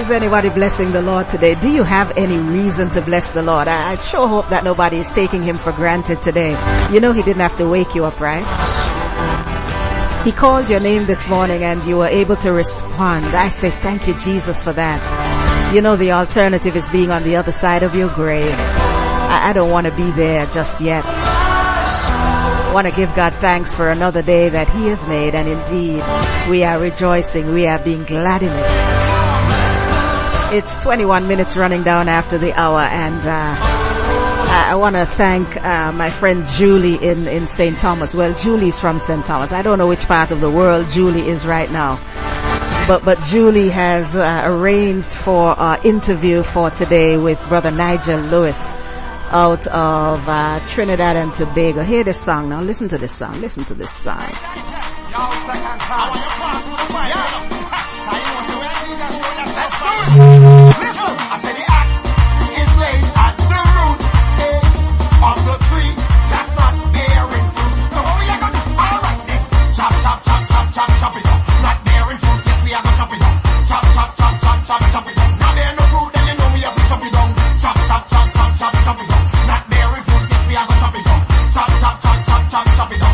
Is anybody blessing the Lord today? Do you have any reason to bless the Lord? I, I sure hope that nobody is taking him for granted today. You know he didn't have to wake you up, right? He called your name this morning and you were able to respond. I say thank you Jesus for that. You know the alternative is being on the other side of your grave. I, I don't want to be there just yet. I want to give God thanks for another day that He has made and indeed we are rejoicing. We are being glad in it. It's 21 minutes running down after the hour and uh, I want to thank uh, my friend Julie in, in St. Thomas. Well, Julie's from St. Thomas. I don't know which part of the world Julie is right now. But, but Julie has uh, arranged for our interview for today with Brother Nigel Lewis out of uh, Trinidad and Tobago. Hear this song now. Listen to this song. Listen to this song. chop, chop it up. Now there no fruit, then you know we have to chop it down. Chop, chop, chop, chop, chop, chop it up. Not dairy food, yes we are gonna chop it up. Chop, chop, chop, chop, chop, chop it up.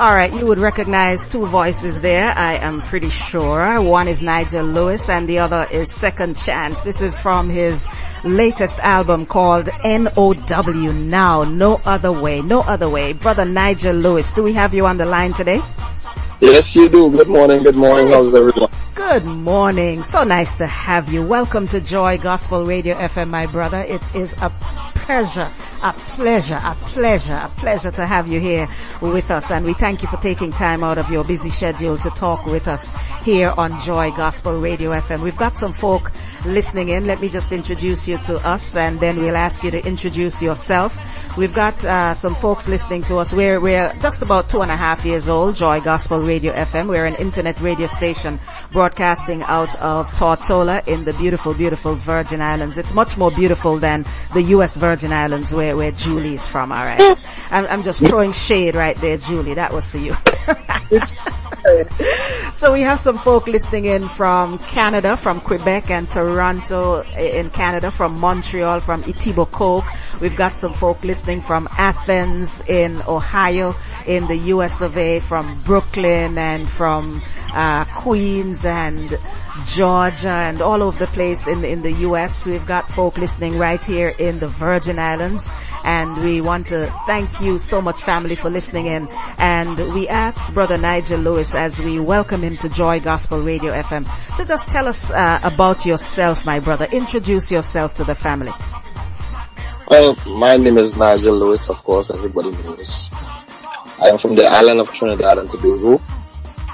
All right, you would recognize two voices there, I am pretty sure. One is Nigel Lewis and the other is Second Chance. This is from his latest album called N-O-W Now, No Other Way, No Other Way. Brother Nigel Lewis, do we have you on the line today? Yes, you do. Good morning, good morning. How's everyone? Good morning. So nice to have you. Welcome to Joy Gospel Radio FM, my brother. It is a pleasure a pleasure, a pleasure, a pleasure to have you here with us. And we thank you for taking time out of your busy schedule to talk with us here on Joy Gospel Radio FM. We've got some folk listening in. Let me just introduce you to us and then we'll ask you to introduce yourself. We've got uh, some folks listening to us. We're, we're just about two and a half years old, Joy Gospel Radio FM. We're an internet radio station broadcasting out of Tortola in the beautiful, beautiful Virgin Islands. It's much more beautiful than the U.S. Virgin Islands where, where Julie is from, alright? I'm, I'm just throwing shade right there, Julie. That was for you. So we have some folk listening in from Canada, from Quebec and Toronto in Canada, from Montreal, from Etobicoke. We've got some folk listening from Athens in Ohio, in the US of A, from Brooklyn and from uh, Queens and Georgia and all over the place in in the US. We've got folk listening right here in the Virgin Islands and we want to thank you so much family for listening in and we ask brother Nigel Lewis as we welcome him to Joy Gospel Radio FM to just tell us uh, about yourself my brother. Introduce yourself to the family. Well, my name is Nigel Lewis, of course, everybody knows. I am from the island of Trinidad and Tobago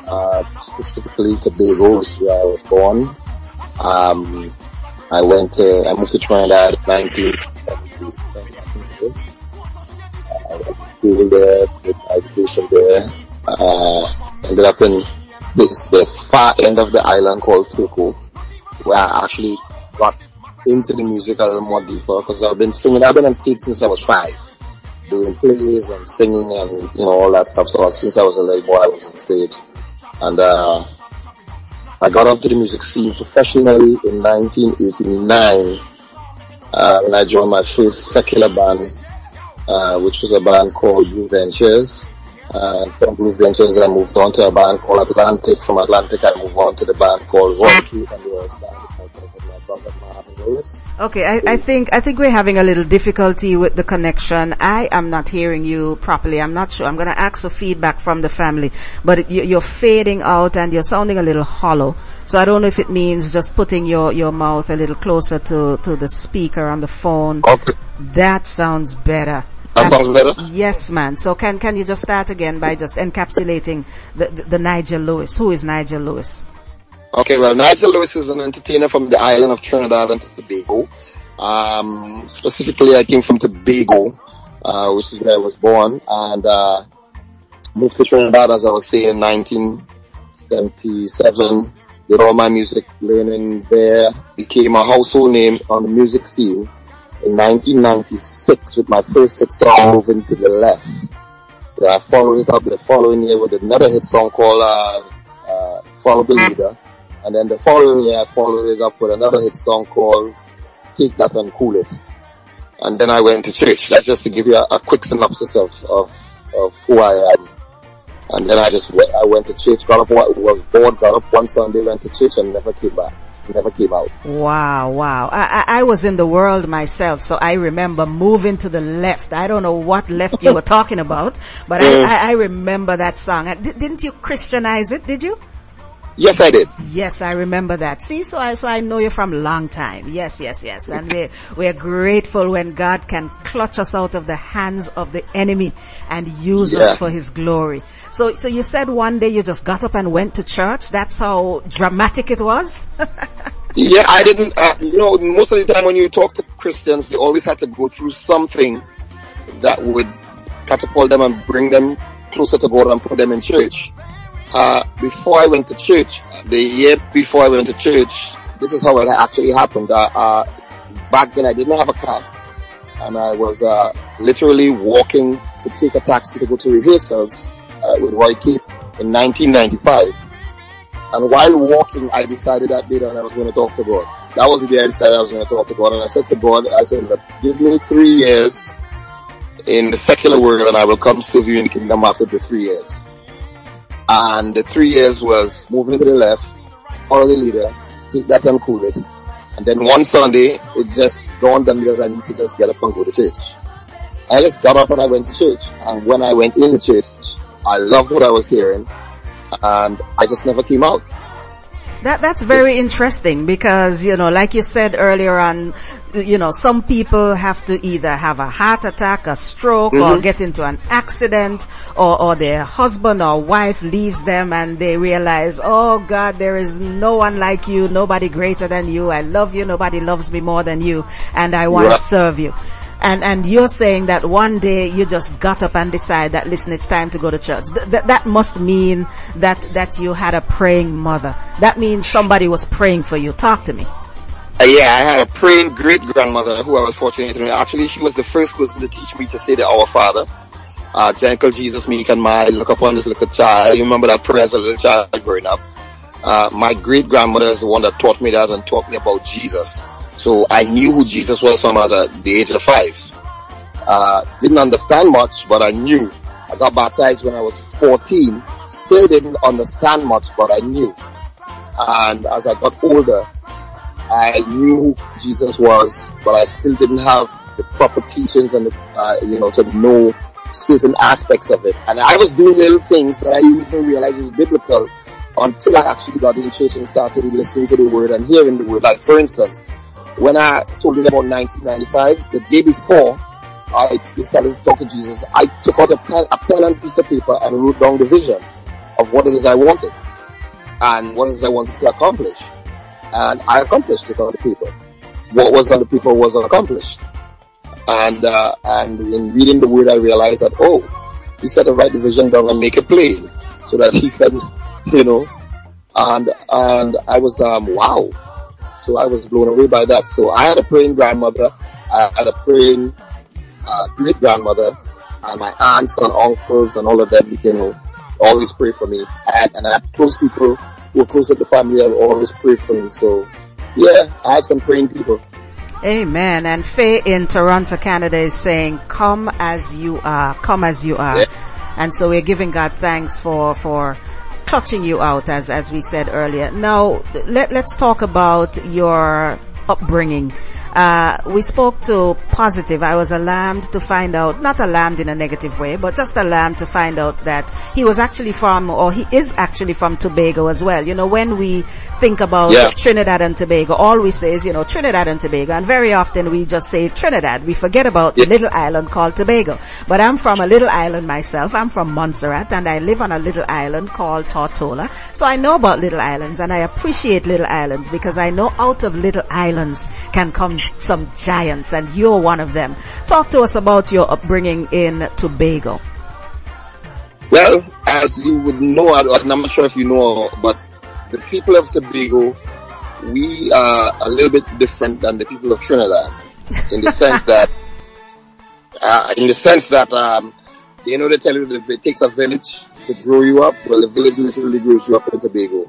uh, specifically Tobago, which is where I was born. Um, I went to, I moved to Trinidad in 1970. Uh, I went to school there, did education there. Uh, ended up in this, the far end of the island called Toco, where I actually got into the music a little more deeper because I've been singing, I've been on stage since I was five, doing plays and singing and, you know, all that stuff. So since I was a little boy, I was on stage. And uh, I got onto the music scene professionally in 1989 uh, when I joined my first secular band, uh, which was a band called Blue Ventures. And from Blue Ventures, I moved on to a band called Atlantic. From Atlantic, I moved on to the band called Cape and the Okay, I, I, think I think we're having a little difficulty with the connection. I am not hearing you properly. I'm not sure. I'm going to ask for feedback from the family, but it, you're fading out and you're sounding a little hollow. So I don't know if it means just putting your your mouth a little closer to to the speaker on the phone. Okay. That sounds better. That sounds better. Yes, man. So can can you just start again by just encapsulating the, the, the Nigel Lewis? Who is Nigel Lewis? Okay, well, Nigel Lewis is an entertainer from the island of Trinidad and Tobago. Um, specifically, I came from Tobago, uh, which is where I was born, and uh, moved to Trinidad, as I was saying, in 1977. did all my music learning there, became a household name on the music scene in 1996 with my first hit song, Moving to the Left. Then I followed it up the following year with another hit song called uh, uh, Follow the Leader. And then the following year I followed it up with another hit song called Take That and Cool It. And then I went to church. That's just to give you a, a quick synopsis of, of, of who I am. And then I just went, I went to church, got up, was bored, got up one Sunday, went to church and never came back. Never came out. Wow, wow. I, I, I was in the world myself, so I remember moving to the left. I don't know what left you were talking about, but mm. I, I, remember that song. Didn't you Christianize it, did you? Yes, I did. Yes, I remember that. See, so I, so I know you from a long time. Yes, yes, yes. And we, we're grateful when God can clutch us out of the hands of the enemy and use yeah. us for his glory. So, so you said one day you just got up and went to church. That's how dramatic it was? yeah, I didn't, uh, you know, most of the time when you talk to Christians, they always had to go through something that would catapult them and bring them closer to God and put them in church. Uh, before I went to church, the year before I went to church, this is how it actually happened. Uh, uh, back then I didn't have a car and I was, uh, literally walking to take a taxi to go to rehearsals, uh, with Roy Keith in 1995. And while walking, I decided that day that I was going to talk to God. That was the day I decided I was going to talk to God. And I said to God, I said, give me three years in the secular world and I will come serve you in the kingdom after the three years. And the three years was moving to the left, follow the leader, take that and cool it. And then one Sunday, it just dawned on me that I need to just get up and go to church. I just got up and I went to church. And when I went in the church, I loved what I was hearing and I just never came out. That, that's very interesting because, you know, like you said earlier on, you know, some people have to either have a heart attack, a stroke, mm-hmm. or get into an accident, or, or their husband or wife leaves them and they realize, oh God, there is no one like you, nobody greater than you, I love you, nobody loves me more than you, and I want to serve you. And, and you're saying that one day you just got up and decided that, listen, it's time to go to church. Th- th- that must mean that, that you had a praying mother. That means somebody was praying for you. Talk to me. Uh, yeah, I had a praying great grandmother who I was fortunate to. Actually, she was the first person to teach me to say the Our Father. Uh, gentle Jesus, meek and mild, look upon this little child. You remember that prayer as a little child growing up. Uh, my great grandmother is the one that taught me that and taught me about Jesus. So I knew who Jesus was from at the age of five. Uh, didn't understand much, but I knew. I got baptized when I was 14. Still didn't understand much, but I knew. And as I got older, I knew who Jesus was, but I still didn't have the proper teachings and, the, uh, you know, to know certain aspects of it. And I was doing little things that I didn't even realize was biblical until I actually got in church and started listening to the word and hearing the word. Like for instance, when I told you about 1995, the day before I decided to talk to Jesus, I took out a pen, a pen and piece of paper and wrote down the vision of what it is I wanted and what it is I wanted to accomplish. And I accomplished it on the paper. What was on the paper was accomplished. And, uh, and in reading the word, I realized that, oh, he said to write the vision down and make it plain so that he can, you know, and, and I was, um, wow, so I was blown away by that. So I had a praying grandmother. I had a praying uh, great grandmother, and my aunts and uncles and all of them, you know, always pray for me. And, and I had close people who were close to the family that always pray for me. So yeah, I had some praying people. Amen. And Faye in Toronto, Canada is saying, come as you are, come as you are. Yeah. And so we're giving God thanks for, for clutching you out, as as we said earlier. Now, let, let's talk about your upbringing. Uh, we spoke to positive. I was alarmed to find out, not alarmed in a negative way, but just alarmed to find out that he was actually from, or he is actually from Tobago as well. You know, when we think about yeah. Trinidad and Tobago, all we say is, you know, Trinidad and Tobago, and very often we just say Trinidad. We forget about yeah. the little island called Tobago. But I'm from a little island myself. I'm from Montserrat, and I live on a little island called Tortola. So I know about little islands, and I appreciate little islands because I know out of little islands can come some giants and you're one of them. Talk to us about your upbringing in Tobago. Well, as you would know, I'm not sure if you know, but the people of Tobago, we are a little bit different than the people of Trinidad in the sense that, uh, in the sense that, um, you know, they tell you that it takes a village to grow you up. Well, the village literally grows you up in Tobago.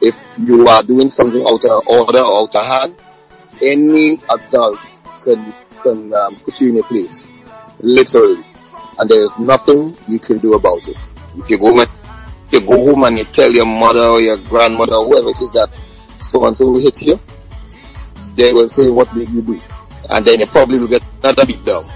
If you are doing something out of order or out of hand, any adult can, can um, put you in a place. Literally. And there is nothing you can do about it. If you go home and, you go home and you tell your mother or your grandmother or whoever it is that so and so hit you, they will say, what did you do? And then you probably will get another beat down.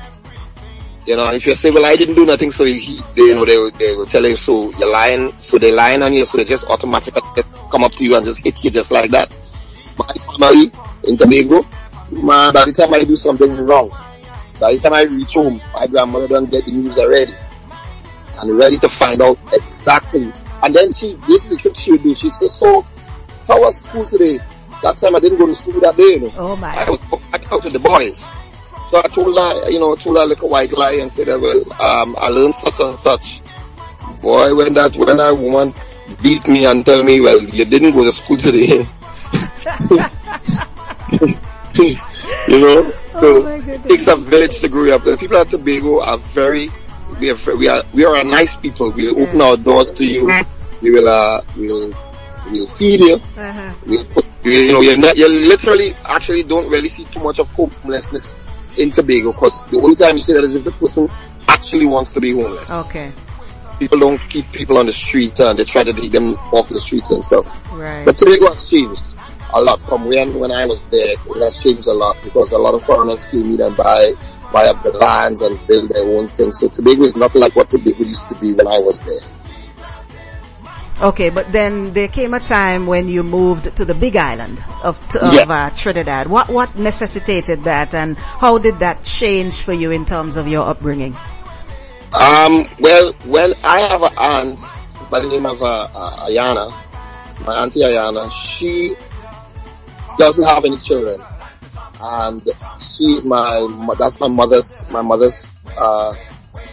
You know, if you say, well, I didn't do nothing, so he, they, you know, they, will- they will tell you, so you're lying, so they're lying on you, so they just automatically come up to you and just hit you just like that. My family in Tobago, man, by the time I do something wrong, by the time I reach home, my grandmother done get the news already. And ready to find out exactly. And then she, this is the trick she would do. She says, so, how was school today? That time I didn't go to school that day, you know. Oh I my. was back out with the boys. So I told her, you know, told her like a white lie and said, well, um, I learned such and such. Boy, when that, when that woman beat me and tell me, well, you didn't go to school today. you know? Oh So my it takes a village to grow up. The people at Tobago are very, we are, we are, we are a nice people. We will open our doors to you. We will, uh, we'll, we'll feed you. Uh-huh. We put, you, you know, you're not, you literally actually don't really see too much of homelessness in Tobago because the only time you see that is if the person actually wants to be homeless. Okay. People don't keep people on the street and they try to take them off the streets and stuff. Right. But Tobago has changed a lot from when, when I was there. It has changed a lot because a lot of foreigners came in and buy, buy up the lands and build their own things. So Tobago is not like what Tobago used to be when I was there. Okay, but then there came a time when you moved to the Big Island of, to, Yeah. uh, Trinidad. What what necessitated that, and how did that change for you in terms of your upbringing? Um, well, when I have an aunt by the name of uh, uh, Ayana, my auntie Ayana, she doesn't have any children, and she's my that's my mother's my mother's uh,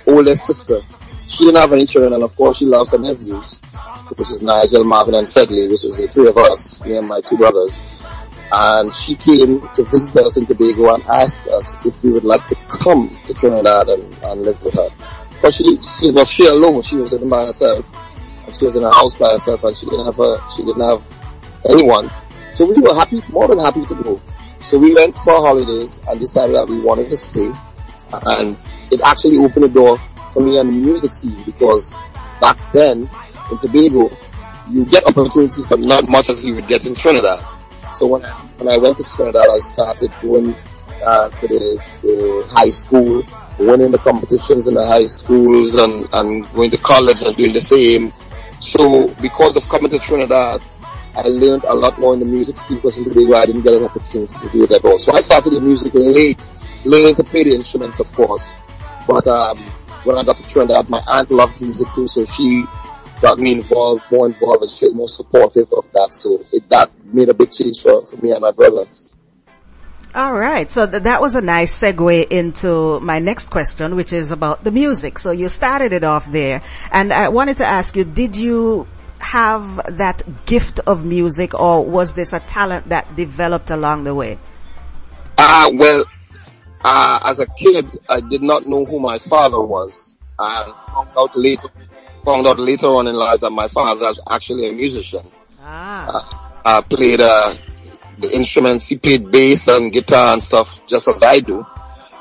oldest sister. She didn't have any children, and of course she loves her nephews, which is Nigel, Marvin, and Sedley, which is the three of us, me and my two brothers. And she came to visit us in Tobago and asked us if we would like to come to Trinidad and, and live with her. But she, she was she alone. She was living by herself, and she was in a house by herself, and she didn't have a, she didn't have anyone. So we were happy, more than happy to go. So we went for holidays and decided that we wanted to stay, and it actually opened the door for me on the music scene because back then in Tobago, you get opportunities, but not much as you would get in Trinidad. So when I, when I went to Trinidad, I started going uh, to the, the high school, winning the competitions in the high schools, and, and going to college and doing the same. So because of coming to Trinidad, I learned a lot more in the music scene because in the Tobago I didn't get an opportunity to do it at all. So I started the music late, learning to play the instruments, of course. But um, when I got to Trinidad, my aunt loved music too, so she got me involved, more involved, and she was more supportive of that. So it, that made a big change for, for me and my brothers. All right. So th- that was a nice segue into my next question, which is about the music. So you started it off there and I wanted to ask you, did you have that gift of music or was this a talent that developed along the way? Uh, well, uh, as a kid, I did not know who my father was. I found out later, found out later on in life that my father was actually a musician. Ah, uh, played uh, the instruments. He played bass and guitar and stuff, just as I do.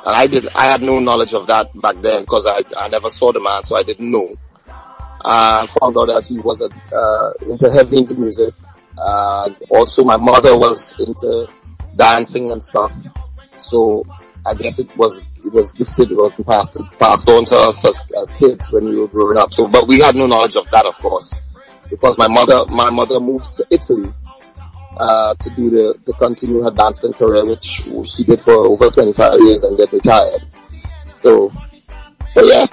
And I did. I had no knowledge of that back then because I I never saw the man, so I didn't know. I found out that he was a, uh, into heavy into music. And also, my mother was into dancing and stuff. So I guess it was it was gifted, was passed passed on to us as, as kids when we were growing up. So, but we had no knowledge of that, of course, because my mother my mother moved to Italy uh, to do the to continue her dancing career, which she did for over 25 years and then retired. So, so yeah,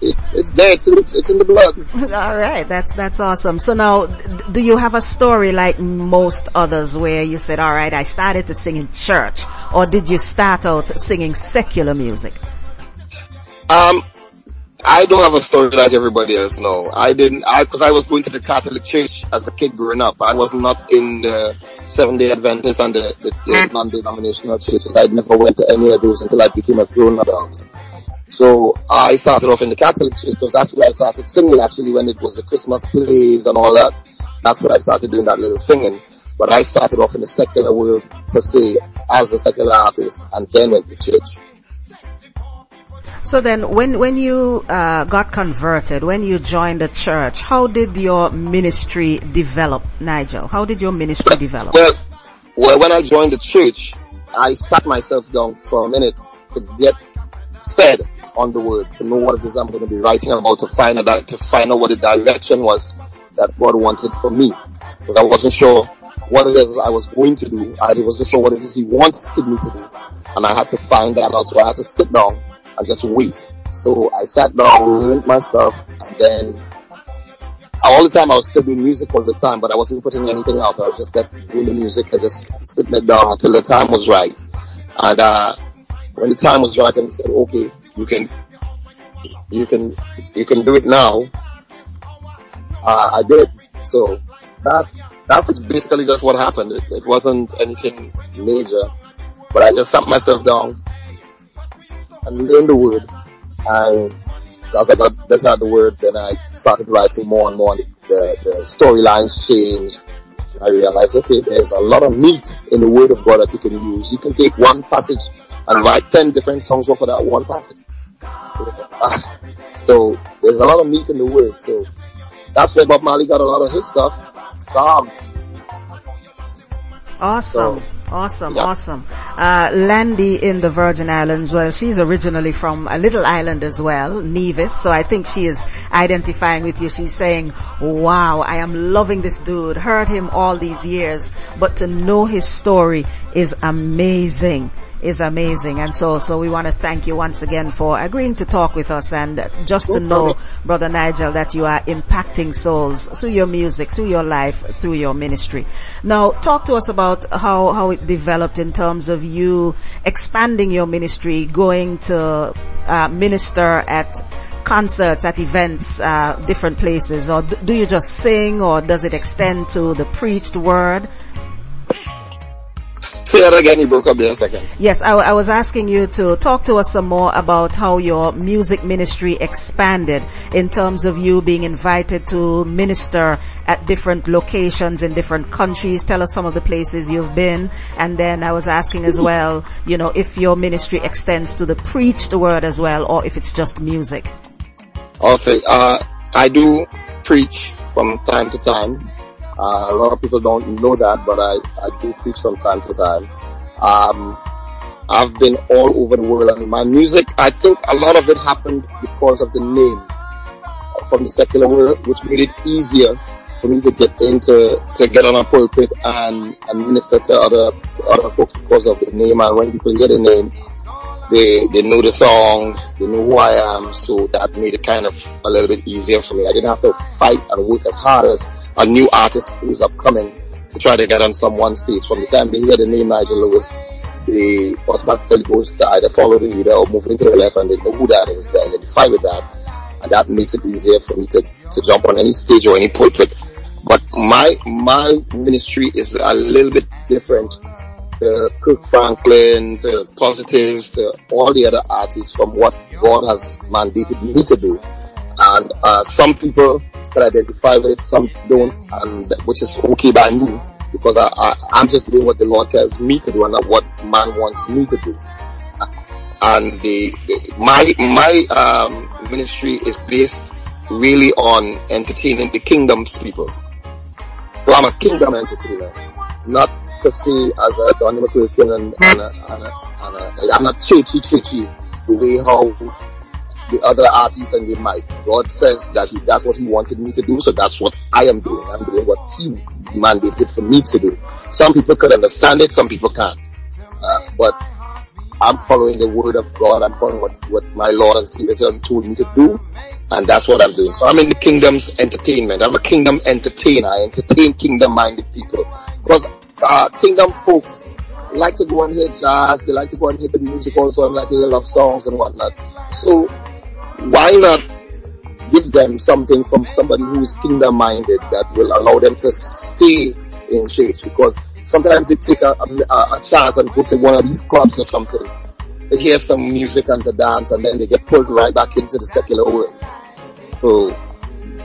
it's it's there. It's in the, it's in the blood. all right. That's, that's awesome. So now, do you have a story like most others where you said, all right, I started to sing in church or did you start out singing secular music? Um, I don't have a story like everybody else. No, I didn't. I because I was going to the Catholic Church as a kid growing up. I was not in the Seven Day Adventist and the, the, the non-denominational churches. I never went to any of those until I became a grown adult. So I started off in the Catholic church because that's where I started singing actually when it was the Christmas plays and all that. That's where I started doing that little singing. But I started off in the secular world per se as a secular artist and then went to church. So then when, when you uh, got converted, when you joined the church, how did your ministry develop, Nigel? How did your ministry develop? Well, well, when I joined the church, I sat myself down for a minute to get fed on the word, to know what it is I'm going to be writing about, to find out, to find out what the direction was that God wanted for me. Because I wasn't sure what it is I was going to do. I wasn't sure what it is He wanted me to do. And I had to find that out. So I had to sit down and just wait. So I sat down, learned my stuff, and then all the time I was still doing music all the time, but I wasn't putting anything out. I was just doing the music and just sitting it down until the time was right. And uh, when the time was right, and said, "Okay, you can, you can, you can do it now." Uh, I did. So that's that's basically just what happened. It, it wasn't anything major, but I just sat myself down and learned the word. And as I got better at the word, then I started writing more and more. The, the storylines changed. I realized, okay, there's a lot of meat in the word of God that you can use. You can take one passage and write 10 different songs of that one passage. so there's a lot of meat in the word. So that's where Bob Marley got a lot of his stuff. Psalms. Awesome. So, Awesome, yeah. awesome. Uh, Landy in the Virgin Islands, well, she's originally from a little island as well, Nevis, so I think she is identifying with you. She's saying, wow, I am loving this dude, heard him all these years, but to know his story is amazing is amazing. And so, so we want to thank you once again for agreeing to talk with us and just to know, Brother Nigel, that you are impacting souls through your music, through your life, through your ministry. Now, talk to us about how, how it developed in terms of you expanding your ministry, going to uh, minister at concerts, at events, uh, different places, or do you just sing, or does it extend to the preached word? Say that again, you broke up there a second. Yes, I, I, was asking you to talk to us some more about how your music ministry expanded in terms of you being invited to minister at different locations in different countries. Tell us some of the places you've been. And then I was asking as well, you know, if your ministry extends to the preached word as well, or if it's just music. Okay, uh, I do preach from time to time. Uh, a lot of people don't know that, but I, I do preach from time to time. Um, I've been all over the world and my music, I think a lot of it happened because of the name from the secular world, which made it easier for me to get into, to get on a pulpit and, and minister to other, other folks because of the name. And when people hear the name, they, they know the songs, they know who I am. So that made it kind of a little bit easier for me. I didn't have to fight and work as hard as a new artist who's upcoming to try to get on some one stage. From the time they hear the name Nigel Lewis, they automatically goes to either follow the leader or move into the left and they know who that is. They identify with that. And that makes it easier for me to, to jump on any stage or any pulpit. But my, my ministry is a little bit different to Kirk Franklin, to Positives, to all the other artists from what God has mandated me to do. And uh, some people can identify with it, some don't, and which is okay by me because I, I, I'm just doing what the Lord tells me to do and not what man wants me to do. And the, the my my um, ministry is based really on entertaining the kingdom's people. So I'm a kingdom entertainer, not as a Donnie McClurkin and, and, a, and, a, and a, I'm not churchy churchy the way how the other artists and the mic. God says that he, that's what he wanted me to do, so that's what I am doing. I'm doing what he mandated for me to do. Some people could understand it, some people can't. Uh, but I'm following the word of God. I'm following what, what my Lord and Savior told me to do. And that's what I'm doing. So I'm in the kingdom's entertainment. I'm a kingdom entertainer. I entertain kingdom minded people. Because, uh, kingdom folks like to go and hear jazz. They like to go and hear the music also and like to hear love songs and whatnot. So why not give them something from somebody who's kingdom minded that will allow them to stay in church because sometimes they take a, a, a chance and go to one of these clubs or something to hear some music and to dance and then they get pulled right back into the secular world. So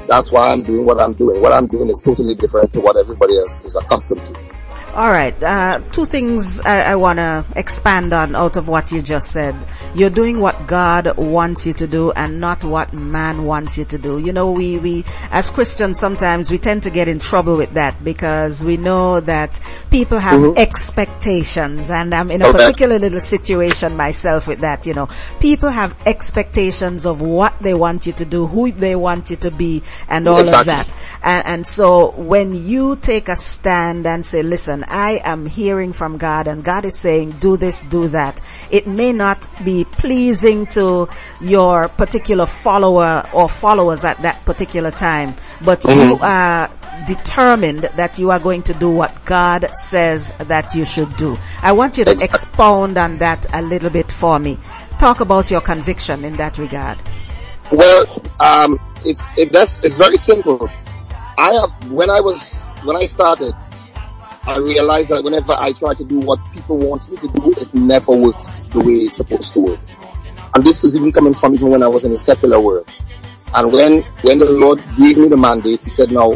that's why I'm doing what I'm doing. What I'm doing is totally different to what everybody else is accustomed to. All right. Uh, two things I, I want to expand on out of what you just said. You're doing what God wants you to do and not what man wants you to do. You know, we, we, as Christians, sometimes we tend to get in trouble with that because we know that people have mm-hmm. expectations and I'm in a okay. particular little situation myself with that, you know. People have expectations of what they want you to do, who they want you to be and all exactly. of that. And, and so when you take a stand and say, listen, I am hearing from God and God is saying, do this, do that. It may not be pleasing to your particular follower or followers at that particular time, but mm-hmm. you are determined that you are going to do what God says that you should do. I want you to expound on that a little bit for me. Talk about your conviction in that regard. Well, um, it's it, that's it's very simple. I have when I was when I started, I realize that whenever I try to do what people want me to do, it never works the way it's supposed to work. And this is even coming from even when I was in the secular world. And when, when the Lord gave me the mandate, He said, now,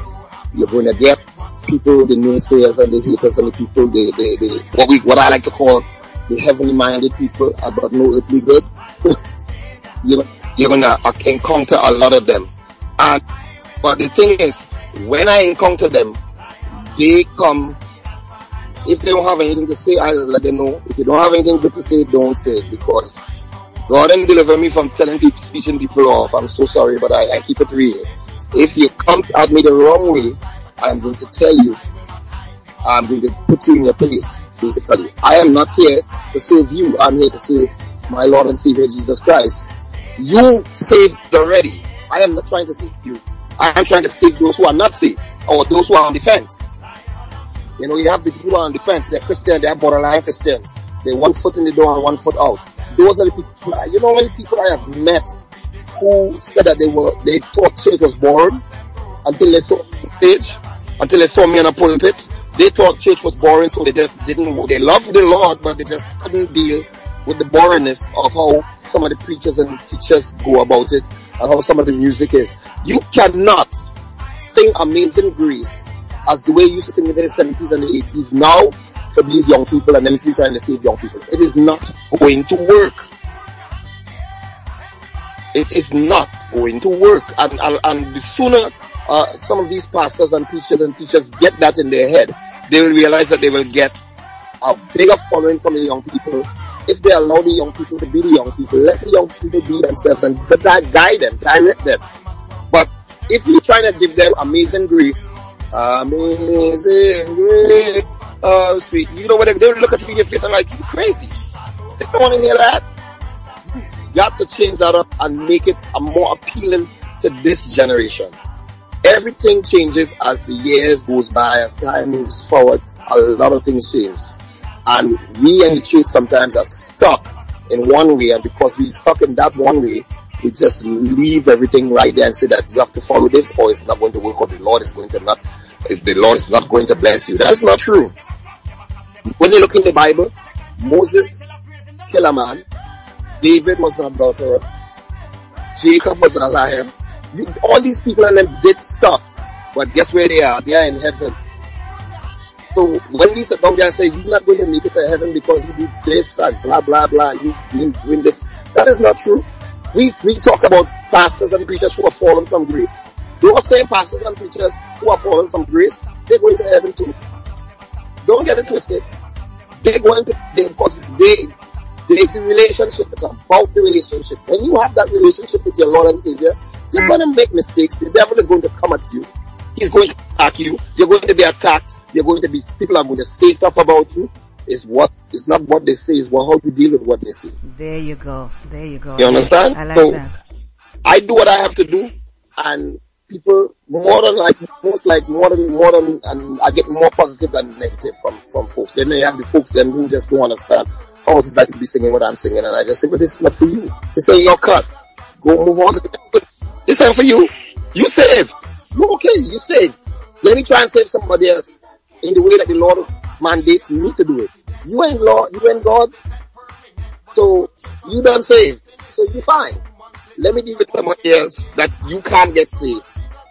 you're going to get people, the naysayers and the haters and the people, the, the, the, what we, what I like to call the heavenly minded people about no earthly good. you're, you're gonna encounter a lot of them. And, but the thing is, when I encounter them, they come if they don't have anything to say, I just let them know. If you don't have anything good to say, don't say it because God didn't deliver me from telling people, speaking people off. I'm so sorry, but I, I keep it real. If you come at me the wrong way, I'm going to tell you. I'm going to put you in your place, basically. I am not here to save you. I'm here to save my Lord and Savior Jesus Christ. You saved already. I am not trying to save you. I am trying to save those who are not saved or those who are on defense. You know, you have the people on the fence, they're Christian, they're borderline Christians. They're one foot in the door and one foot out. Those are the people, you know many people I have met who said that they were, they thought church was boring until they saw stage, until they saw me in a pulpit. They thought church was boring, so they just didn't, they loved the Lord, but they just couldn't deal with the boringness of how some of the preachers and teachers go about it and how some of the music is. You cannot sing Amazing Grace as the way you used to sing in the 70s and the 80s now for these young people and then if you're trying to save young people. It is not going to work. It is not going to work. And, and, and the sooner uh, some of these pastors and preachers and teachers get that in their head, they will realize that they will get a bigger following from the young people. If they allow the young people to be the young people, let the young people be themselves and guide them, direct them. But if you're trying to give them amazing grace Amazing grace. Oh, sweet. You know what? They, look at you in your face and like, you crazy. They don't want to hear that. You got to change that up and make it a more appealing to this generation. Everything changes as the years goes by, as time moves forward. A lot of things change. And we in the church sometimes are stuck in one way, and because we're stuck in that one way, we just leave everything right there and say that you have to follow this or it's not going to work or the Lord is going to not, the Lord is not going to bless you. That's not true. When you look in the Bible, Moses killed a man, David was an adulterer, Jacob was a liar. You, all these people and them did stuff, but guess where they are? They are in heaven. So when we sit down there and say you're not going to make it to heaven because you do this and blah blah blah, you've been doing this, that is not true. We, we talk about pastors and preachers who have fallen from grace. Those same pastors and preachers who are fallen from grace, they're going to heaven too. Don't get it twisted. They're going to, they, because they, there's the relationship. It's about the relationship. When you have that relationship with your Lord and Savior, you're mm. going to make mistakes. The devil is going to come at you. He's going to attack you. You're going to be attacked. You're going to be, people are going to say stuff about you is what it's not what they say, it's what how you deal with what they say. There you go. There you go. You understand? I like so that. I do what I have to do and people more than like most like more than more than and I get more positive than negative from from folks. Then you have the folks then who just don't understand how it's like to be singing what I'm singing and I just say, but this is not for you. This ain't your cut. Go move on It's time for you. You saved. You okay, you saved. Let me try and save somebody else in the way that the Lord mandates me to do it. You ain't Lord, you ain't God. So you done saved. So you fine. Let me deal with somebody else that you can't get saved.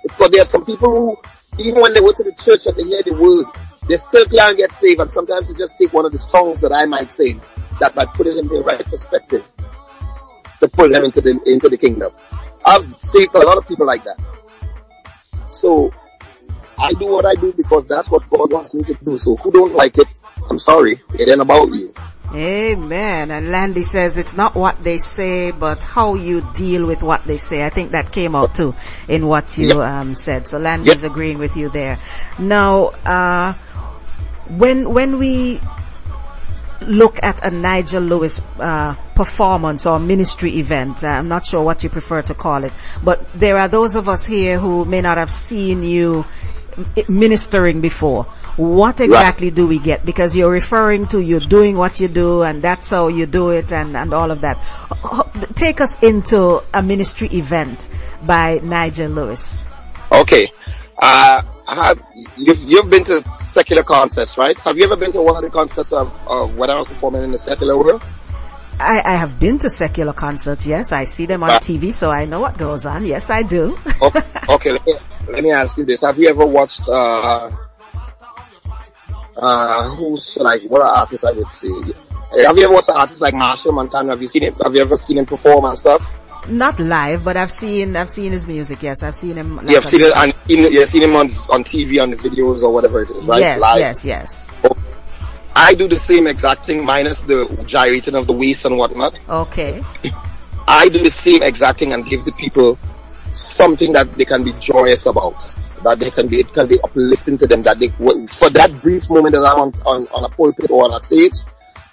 Because there are some people who, even when they go to the church and they hear the word, they still can't get saved. And sometimes they just take one of the songs that I might sing that might put it in the right perspective to pull them into the into the kingdom. I've saved a lot of people like that. So I do what I do because that's what God wants me to do. So who don't like it, I'm sorry. It ain't about you. Amen. And Landy says it's not what they say, but how you deal with what they say. I think that came out too in what you yep. um, said. So Landy's yep. agreeing with you there. Now, uh, when when we look at a Nigel Lewis uh, performance or ministry event. Uh, I'm not sure what you prefer to call it, but there are those of us here who may not have seen you ministering before. What exactly right. do we get? Because you're referring to you're doing what you do and that's how you do it and, and all of that. Take us into a ministry event by Nigel Lewis. Okay. Uh, have, you've, you've been to secular concerts, right? Have you ever been to one of the concerts of, of when I was performing in the secular world? I, I have been to secular concerts, yes. I see them on uh, TV, so I know what goes on. Yes, I do. okay, okay let, me, let me ask you this. Have you ever watched, uh, uh, who's like, what are artists I would say? Have you ever watched artists like Machel Montano? Have you seen him, have you ever seen him perform and stuff? Not live, but I've seen, I've seen his music, yes. I've seen him. Seen it, and you've seen him on, on TV, on the videos or whatever it is, right? Yes, live. yes, yes. I do the same exact thing minus the gyrating of the waist and whatnot. Okay. I do the same exact thing and give the people something that they can be joyous about. That they can be, it can be uplifting to them. That they, for that brief moment that I'm on, on, on a pulpit or on a stage,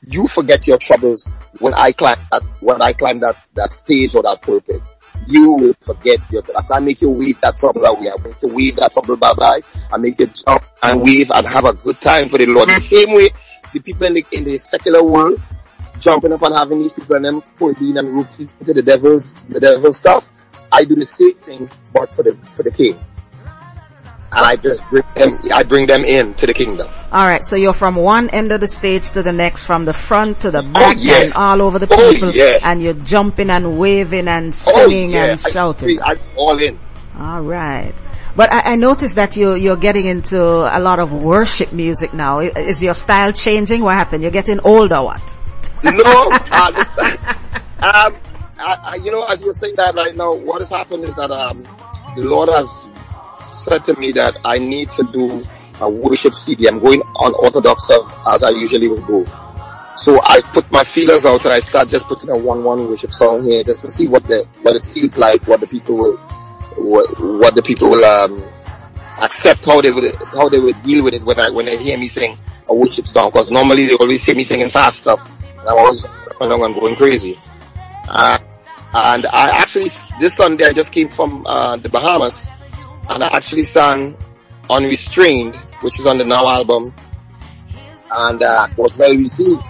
you forget your troubles when I climb that, when I climb that, that stage or that pulpit. You will forget your, I can make you wave that trouble away. I make you wave that trouble bye bye. I make you jump and wave and have a good time for the Lord. The same way the people in the, in the secular world jumping up and having these people and them being and rooting into the devil's, the devil's stuff. I do the same thing, but for the, for the king. And I just bring them, I bring them in to the kingdom. Alright, so you're from one end of the stage to the next, from the front to the back oh, yeah. and all over the oh, people. Yeah. And you're jumping and waving and oh, singing oh, yeah. and shouting. I, I'm all in. Alright. But I, I noticed that you you're getting into a lot of worship music now. Is your style changing? What happened? You're getting older, what? no, uh, this um, I, I, you know, as you're saying that right now, what has happened is that um, the Lord has to me that I need to do a worship CD. I'm going unorthodox as I usually would go. So I put my feelers out and I start just putting a one-one worship song here just to see what the what it feels like, what the people will what, what the people will um, accept how they would how they would deal with it when I when they hear me sing a worship song because normally they always hear me singing fast stuff and I was going crazy. Uh, and I actually this Sunday I just came from uh, the Bahamas and I actually sang Unrestrained, which is on the Now album, and uh, was well received.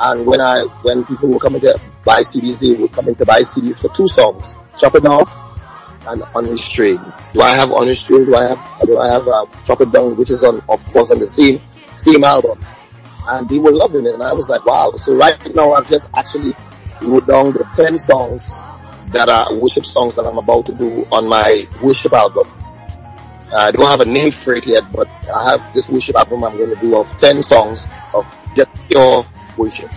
And when I when people were coming to buy CDs, they come in to buy CDs for two songs, Chop It Off and unrestrained. Do I have unrestrained? Do I have, do I have uh, Chop It Down, which is on, of course, on the same, same album. And they were loving it. And I was like, wow. So right now I've just actually wrote down the 10 songs that are worship songs that I'm about to do on my worship album. Uh, I don't have a name for it yet, but I have this worship album I'm going to do of 10 songs of just pure worship.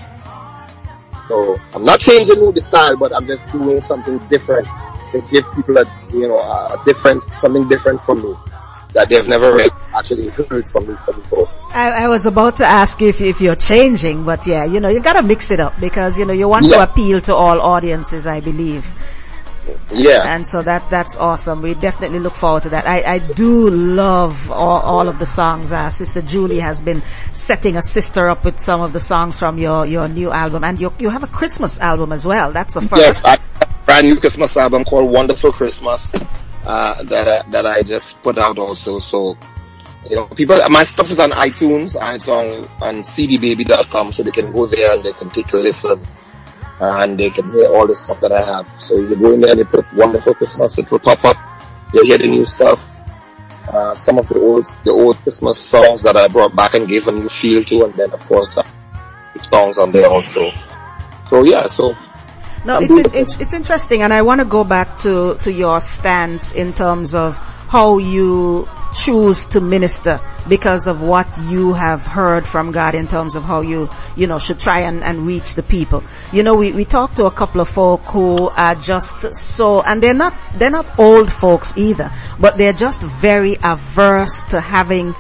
So I'm not changing the style, but I'm just doing something different to give people a you know a different something different from me that they've never actually heard from me from before. I, I, was about to ask if if you're changing, but yeah, you know you've gotta mix it up because you know you want yeah. to appeal to all audiences, I believe. Yeah. And so that, that's awesome. We definitely look forward to that. I, I do love all, all of the songs. Uh, Sister Julie has been setting a sister up with some of the songs from your, your new album and you, you have a Christmas album as well. That's the first. Yes, I, brand new Christmas album called Wonderful Christmas uh, that I, that I just put out also. So you know, people, my stuff is on iTunes and it's on on CDBaby.com, so they can go there and they can take a listen. And they can hear all the stuff that I have. So you go in there and they put wonderful Christmas, it will pop up. They hear the new stuff. Uh, some of the old, the old Christmas songs that I brought back and gave a new feel to, and then of course, uh, songs on there also. So yeah, so no, it's, it's, it's interesting, and I want to go back to to your stance in terms of how you choose to minister because of what you have heard from God in terms of how you, you know, should try and, and reach the people. You know, we, we talked to a couple of folk who are just so, and they're not, they're not old folks either, but they're just very averse to having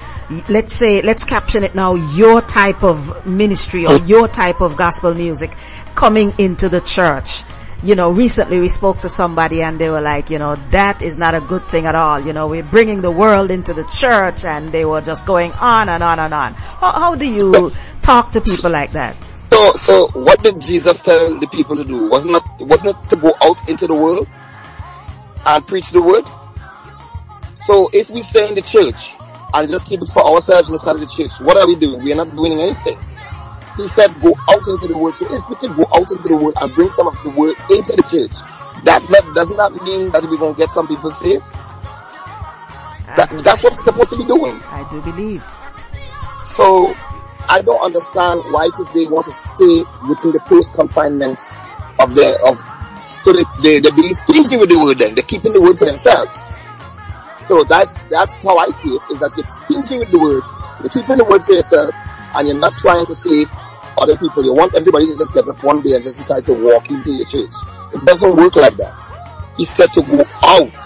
let's say, let's caption it now, your type of ministry or your type of gospel music coming into the church you know, recently we spoke to somebody and they were like, you know, that is not a good thing at all. You know, we're bringing the world into the church and they were just going on and on and on. How, how do you talk to people like that? So, so what did Jesus tell the people to do? Wasn't it, wasn't it to go out into the world and preach the word? So if we stay in the church and just keep it for ourselves inside of the church, what are we doing? We are not doing anything. He said, go out into the world. So if we can go out into the world and bring some of the word into the church, that, that does not mean that we're going to get some people saved. That, that's what we're supposed to be doing. I do believe. So I don't understand why it is they want to stay within the close confinements of their of so they they they being stingy with the word then they're keeping the word for themselves. So that's that's how I see it is that you're stingy with the word, you're keeping the word for yourself, and you're not trying to save other people. You want everybody to just get up one day and just decide to walk into your church. It doesn't work like that. He said to go out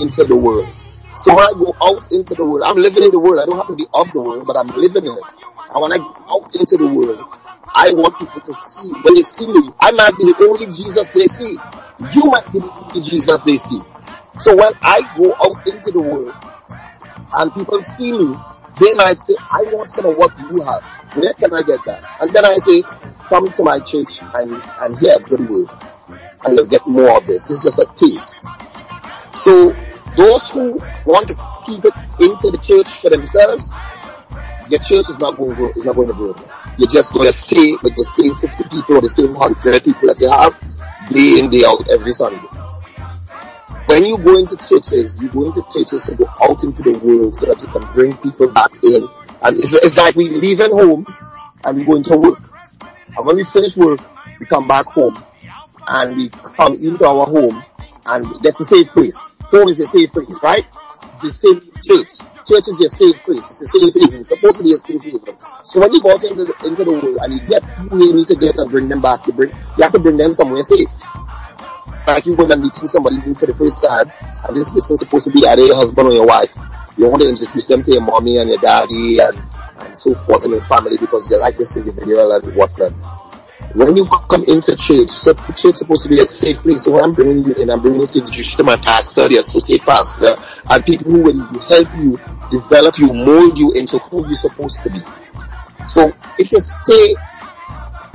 into the world. So when I go out into the world, I'm living in the world. I don't have to be of the world, but I'm living in it. And when I go out into the world, I want people to see, when they see me, I might be the only Jesus they see. You might be the only Jesus they see. So when I go out into the world and people see me, they might say, I want some of what you have. Where can I get that? And then I say, come to my church and, and hear a good word. And you'll get more of this. It's just a taste. So those who want to keep it into the church for themselves, your church is not going to grow, is not going to grow. You're just going to stay with the same 50 people or the same 100 people that you have day in, day out every Sunday. When you go into churches, you go into churches to go out into the world so that you can bring people back in and it's, it's like we leaving home and we go into work. And when we finish work, we come back home and we come into our home and that's a safe place. Home is a safe place, right? It's a safe church. Church is a safe place. It's a safe haven. It's supposed to be a safe haven. So when you go out into the, into the world and you get who you need to get and bring them back, you bring, you have to bring them somewhere safe. Like you going and meeting somebody new for the first time and this person's supposed to be either your husband or your wife you want to introduce them to your mommy and your daddy and, and so forth and your family because you like this individual and whatnot. When you come into church, so church is supposed to be a safe place. So when I'm bringing you in, I'm bringing you to introduce to my pastor, the associate pastor, and people who will help you develop you, mold you into who you're supposed to be. So if you stay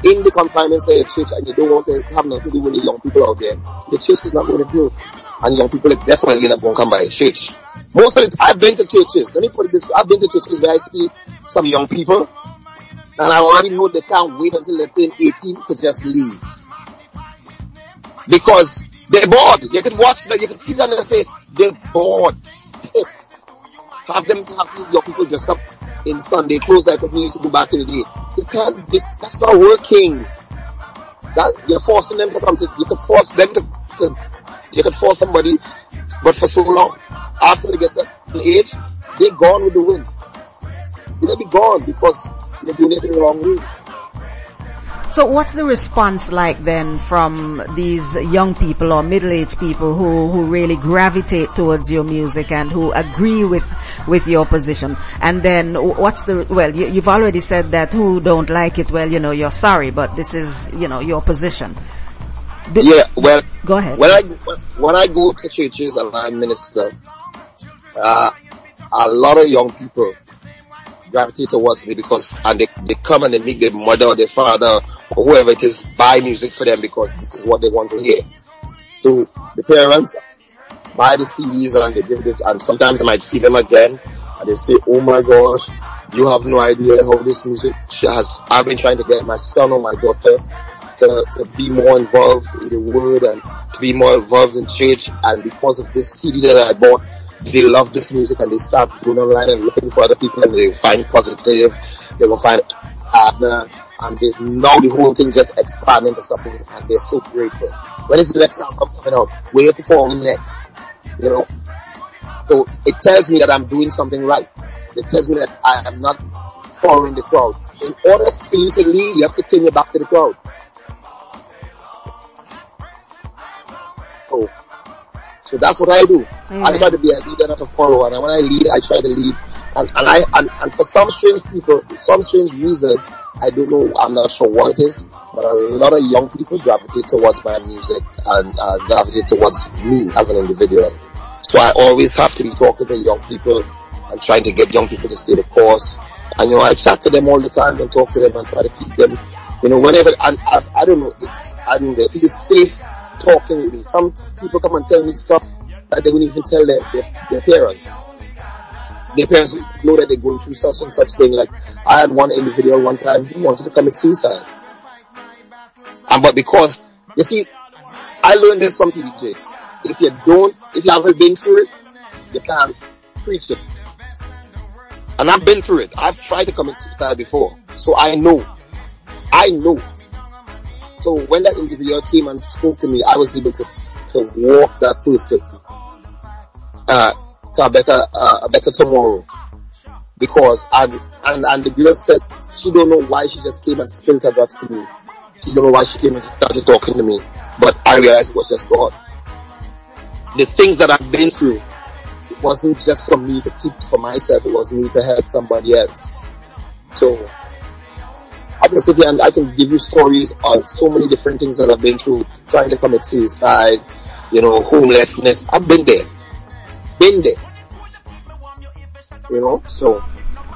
in the confinements of your church and you don't want to have nothing to do with the young people out there, the church is not going to grow. And young people are definitely not going to come by a church. Most of it, I've been to churches. Let me put it this way. I've been to churches where I see some young people and I already know they can't wait until they turn 18 to just leave. Because they're bored. You can watch them, you can see them in their face. They're bored. Have them have these young people just up in Sunday clothes like what we used to do back in the day. You can't, they, that's not working. That, you're forcing them to come to, you can force them to, to you can force somebody, but for so long after they get to an age, they're gone with the wind. They'll be gone because they're doing it the wrong way. So what's the response like then from these young people or middle-aged people who, who really gravitate towards your music and who agree with, with your position? And then what's the, well, you, you've already said that who don't like it, well, you know, you're sorry, but this is, you know, your position. Yeah, well, go ahead. When I, when I go to churches and I minister, uh, a lot of young people gravitate towards me because, and they, they come and they meet their mother or their father or whoever it is buy music for them because this is what they want to hear. So the parents buy the CDs and they give it, and sometimes I might see them again and they say, oh my gosh, you have no idea how this music has, I've been trying to get my son or my daughter to to, to be more involved in the word and to be more involved in church. And because of this CD that I bought, they love this music and they start going online and looking for other people and they find positive. They're gonna find partner and there's now the whole thing just expanding into something and they're so grateful. When is the next album coming out? Where you performing next? You know? So it tells me that I'm doing something right. It tells me that I am not following the crowd. In order for you to lead, you have to turn your back to the crowd. So that's what I do. Amen. I try to be a leader, not a follower. And when I lead, I try to lead. And, and I and, and for some strange people, some strange reason, I don't know, I'm not sure what it is, but a lot of young people gravitate towards my music and uh, gravitate towards me as an individual. So I always have to be talking to young people and trying to get young people to stay the course. And you know, I chat to them all the time and talk to them and try to keep them, you know, whenever, and I, I don't know, it's, I mean, they feel safe talking with me. Some people come and tell me stuff that they wouldn't even tell their, their, their parents. Their parents know that they're going through such and such thing. Like, I had one individual one time who wanted to commit suicide. And but because, you see, I learned this from TD Jakes. If you don't, if you haven't been through it, you can't preach it. And I've been through it. I've tried to commit suicide before. So I know. I know. So when that individual came and spoke to me, I was able to, to walk that person, uh, to a better, uh, a better tomorrow. Because, and, and, and the girl said she don't know why she just came and spilled her guts to me. She don't know why she came and started talking to me. But I realized it was just God. The things that I've been through, it wasn't just for me to keep for myself, it was me to help somebody else. So, I can sit here and I can give you stories on so many different things that I've been through, trying to commit suicide, you know, homelessness. I've been there. Been there. You know, so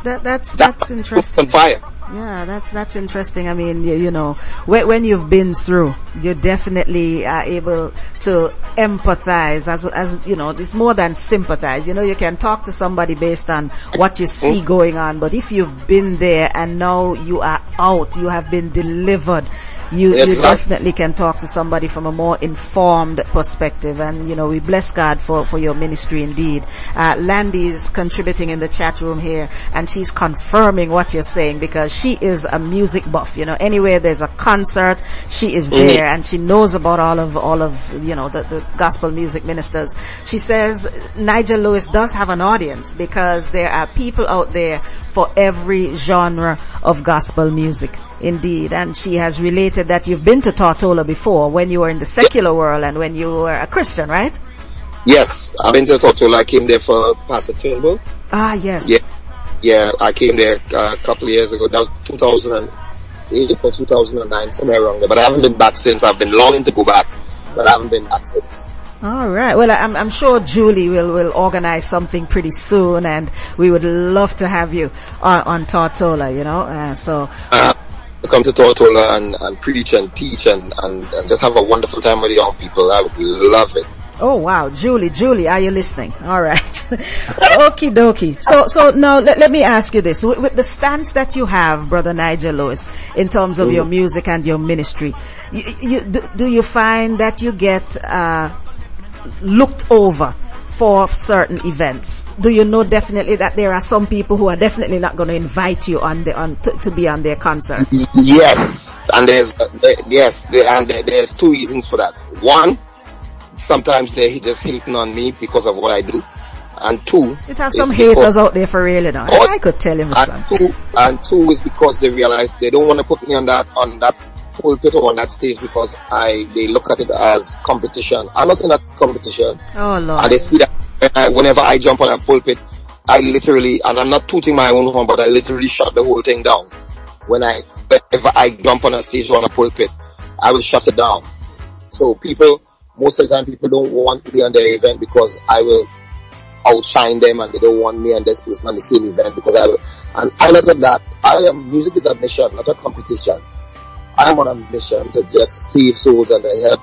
That, that's, that's interesting. fire. Yeah, that's that's interesting. I mean, you, you know, when, when you've been through, you definitely are able to empathize. As as you know, it's more than sympathize. You know, you can talk to somebody based on what you see oh. going on, but if you've been there and now you are out, you have been delivered. You, you definitely can talk to somebody from a more informed perspective and you know we bless God for, for your ministry indeed. Uh, Landy's contributing in the chat room here and she's confirming what you're saying because she is a music buff. You know, anywhere there's a concert, she is there and she knows about all of, all of, you know, the, the gospel music ministers. She says Nigel Lewis does have an audience because there are people out there for every genre of gospel music. Indeed. And she has related that you've been to Tortola before when you were in the secular world and when you were a Christian, right? Yes, I've been to Tortola. I came there for Pastor Turnbull. Ah, yes. Yeah. Yeah, I came there uh, a couple of years ago. That was 2008 or 2009, somewhere around there. But I haven't been back since. I've been longing to go back, but I haven't been back since. All right. Well, I'm, I'm sure Julie will, will organize something pretty soon and we would love to have you on, on Tortola, you know, uh, so Uh, to come to Tortola and, and preach and teach and, and, and just have a wonderful time with the young people. I would love it. Oh wow, Julie, Julie, are you listening? All right. Okie dokie. So, so now let, let me ask you this. With, with the stance that you have, Brother Nigel Lewis, in terms of your music and your ministry, you, you, do, do you find that you get, uh, looked over for certain events? Do you know definitely that there are some people who are definitely not going to invite you on the, on, to, to be on their concert? Yes, and there's uh, there- yes, there, and there, there's two reasons for that. One, sometimes they're just hating on me because of what I do, and two, It have some because- haters out there for real, you know. Oh, I could tell him and two, and two is because they realize they don't want to put me on that on that pulpit or on that stage because I they look at it as competition. I'm not in a competition, Oh Lord. and they see that when I, whenever I jump on a pulpit, I literally and I'm not tooting my own horn, but I literally shut the whole thing down. When I whenever I jump on a stage or on a pulpit, I will shut it down. So people, most of the time, people don't want to be on their event because I will outshine them and they don't want me and this person on the same event because I will. And I look at that. I am, music is a mission, not a competition. I'm on a mission to just save souls and to help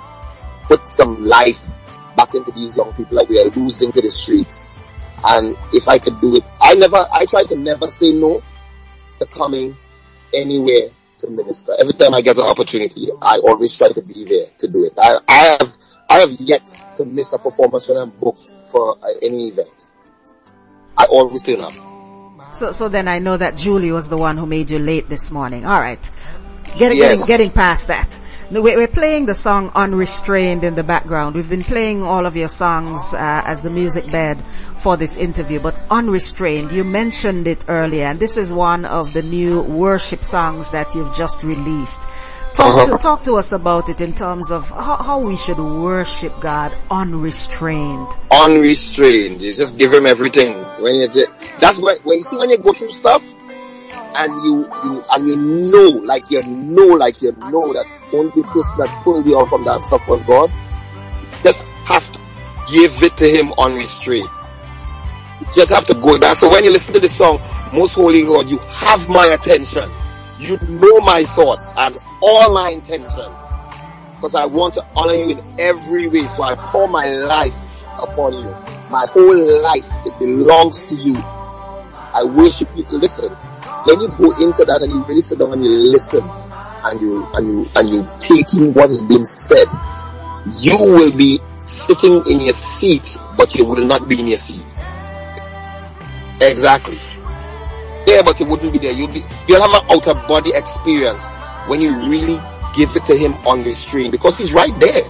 put some life back into these young people that we are losing to the streets. And if I could do it, I never, I try to never say no to coming anywhere to minister. Every time I get an opportunity, I always try to be there to do it. I, I have I have yet to miss a performance when I'm booked for any event. I always turn up. So, so then I know that Julie was the one who made you late this morning. All right. Getting, Yes. getting, getting past that. We- We're playing the song Unrestrained in the background. We've been playing all of your songs uh, as the music bed for this interview, but Unrestrained, you mentioned it earlier, and this is one of the new worship songs that you've just released. Talk Uh-huh. to, talk to us about it in terms of how, how we should worship God unrestrained. Unrestrained. You just give him everything. When you that's when, when you see when you go through stuff and you, you, and you know, like you know, like you know that only person that pulled you out from that stuff was God. Just have to give it to him unrestrained. You just have to go there. So when you listen to the song, Most Holy God, you have my attention. You know my thoughts and all my intentions. Because I want to honor you in every way. So I pour my life upon you. My whole life, it belongs to you. I worship you. Listen, when you go into that and you really sit down and you listen and you, and you, and you take in what is being said, you will be sitting in your seat, but you will not be in your seat. Exactly. Yeah, but you wouldn't be there. You'll be, you'll have an outer body experience when you really give it to him unrestrained because he's right there.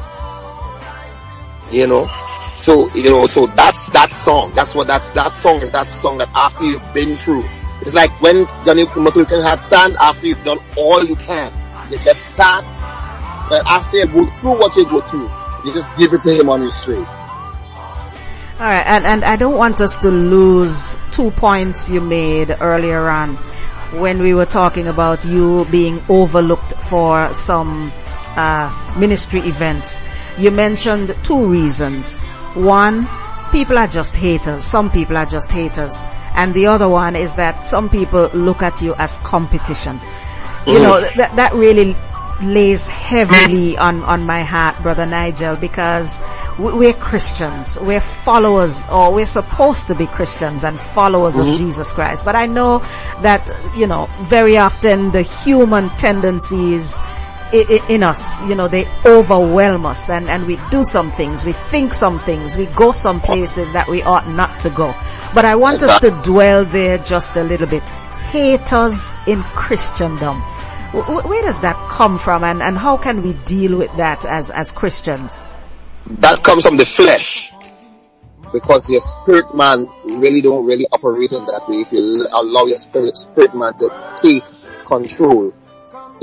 You know? So, you know, so that's that song. That's what that's, that song is that song that after you've been through. It's like when Donnie McClurkin had stand after you've done all you can. You just stand. But after you go through what you go through, you just give it to him unrestrained. All right, and, and I don't want us to lose two points you made earlier on when we were talking about you being overlooked for some uh, ministry events. You mentioned two reasons. One, people are just haters. Some people are just haters. And the other one is that some people look at you as competition. You mm. know, that, that really lays heavily on, on my heart, Brother Nigel, because we- we're Christians. We're followers, or we're supposed to be Christians and followers of mm-hmm. Jesus Christ. But I know that, you know, very often the human tendencies in us, you know, they overwhelm us and, and we do some things, we think some things, we go some places that we ought not to go. But I want us to dwell there just a little bit. Haters in Christendom. Wh- wh- Where does that come from and, and how can we deal with that as, as Christians? that comes from the flesh because your spirit man really don't really operate in that way if you allow your spirit spirit man to take control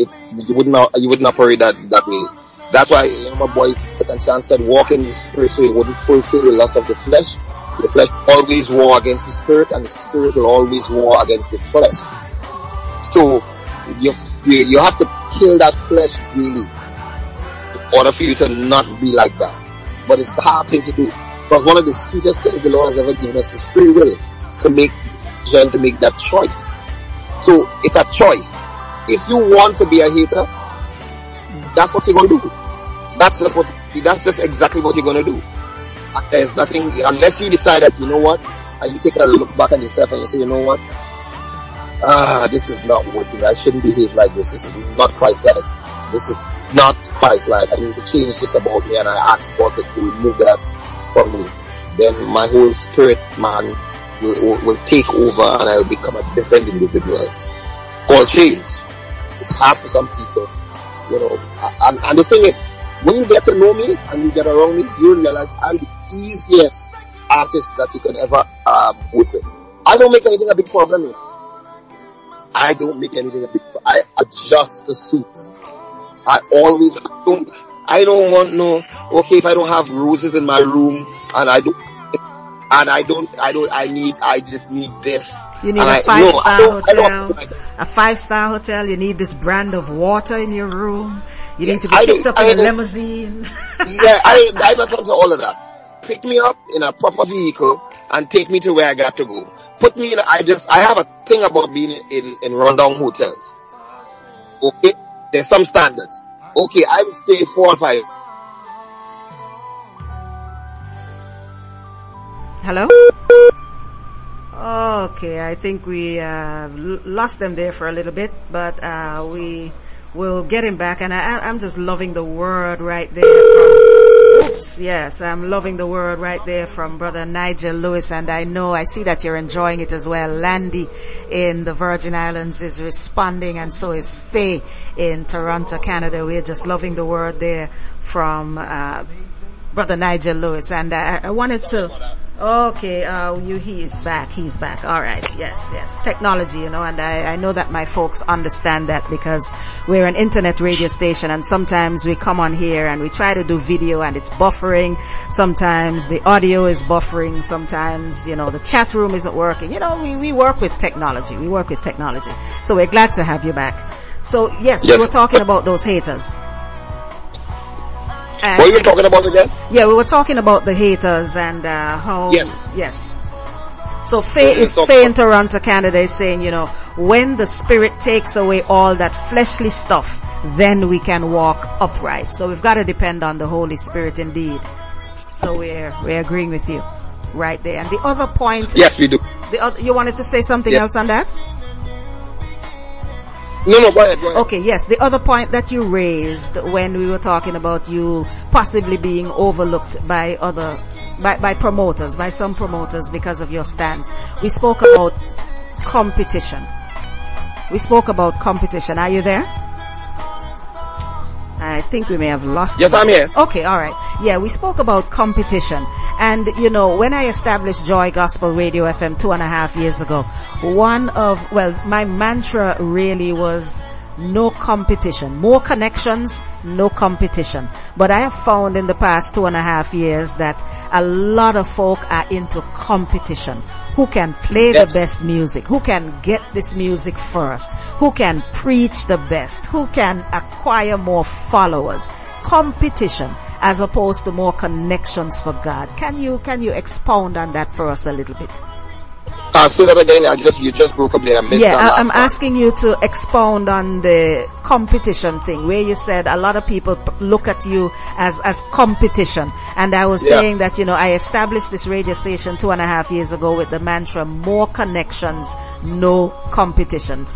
it you wouldn't you wouldn't operate that that way that's why you know, my boy second chance said walk in the spirit so you wouldn't fulfill the lust of the flesh the flesh always war against the spirit and the spirit will always war against the flesh so you you, you have to kill that flesh daily in order for you to not be like that but it's a hard thing to do. Because one of the sweetest things the Lord has ever given us is free will to make to make that choice. So it's a choice. If you want to be a hater, that's what you're gonna do. That's just what that's just exactly what you're gonna do. There's nothing unless you decide that you know what, and you take a look back at yourself and you say, you know what, ah, this is not working. I shouldn't behave like this. This is not Christ-like. This is not Christ-like. I need to change this about me, and I ask God to remove that from me. Then my whole spirit man will, will, will take over, and I will become a different individual. Called change. It's hard for some people, you know. And, and the thing is, when you get to know me and you get around me, you realize I'm the easiest artist that you can ever um, work with. I don't make anything a big problem. I don't make anything a big. I adjust the suit. I always I don't. I don't want no. Okay, if I don't have roses in my room and I don't. And I don't, I don't, I need, I just need this. You need And a I- five I star I hotel, a five star hotel. You need this brand of water in your room. You need to be I picked up in a limousine. yeah, I, I don't come to all of that. Pick me up in a proper vehicle and take me to where I got to go. Put me in, a, I just, I have a thing about being in, in rundown hotels. Okay? There's some standards. Okay, I will stay four or five. Hello? Okay, I think we uh, lost them there for a little bit, but uh, we will get him back. And I, am just loving the word right there from, oops, yes, I'm loving the word right there from Brother Nigel Lewis. And I know, I see that you're enjoying it as well. Landy in the Virgin Islands is responding and so is Faye in Toronto, Canada. We're just loving the word there from uh, Brother Nigel Lewis. And I, I wanted to Okay, uh, you, he is back. He's back. All right. Yes, yes. Technology, you know, and I, I know that my folks understand that because we're an internet radio station and sometimes we come on here and we try to do video and it's buffering. Sometimes the audio is buffering. Sometimes, you know, the chat room isn't working. You know, we, we work with technology. We work with technology. So we're glad to have you back. So yes, yes. we were talking about those haters. And what were you talking about again? Yeah, we were talking about the haters and uh, how. Yes. Yes. So Faye is Faye in Toronto, Canada is saying, you know, when the spirit takes away all that fleshly stuff, then we can walk upright. So we've got to depend on the Holy Spirit indeed. So we're we're agreeing with you right there. And the other point. Yes, we do. The other, you wanted to say something else on that? No, no, go ahead, go ahead. Okay, yes. The other point that you raised when we were talking about you possibly being overlooked by other, by, by promoters, by some promoters because of your stance. We spoke about competition. We spoke about competition. Are you there? I think we may have lost. Yes, I'm here. Okay, all right. Yeah, we spoke about competition, and you know, when I established Joy Gospel Radio FM two and a half years ago, one of well, my mantra really was no competition, more connections, no competition. But I have found in the past two and a half years that a lot of folk are into competition who can play yes. the best music, who can get this music first, who can preach the best, who can acquire more followers. Competition as opposed to more connections for God. Can you, can you expound on that for us a little bit? Uh, say that again. I just you just broke up there. I yeah, I, am asking you to expound on the competition thing, where you said a lot of people look at you as as competition, and I was yeah. saying that you know I established this radio station two and a half years ago with the mantra "More connections, no competition."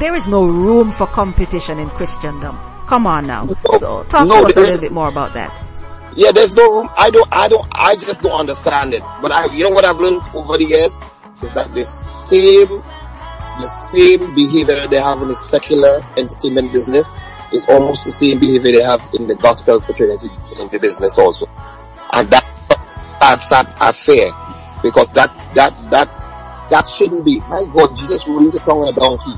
There is no room for competition in Christendom. Come on now. No, so talk no, to us a little bit more about that. Yeah, there's no room. I don't. I don't. I just don't understand it. But I, you know what I've learned over the years is that the same, the same behavior they have in the secular entertainment business is almost the same behavior they have in the gospel fraternity in the business also. And that, that's a fair because that, that, that, that shouldn't be. My God, Jesus ruling the tongue on a donkey.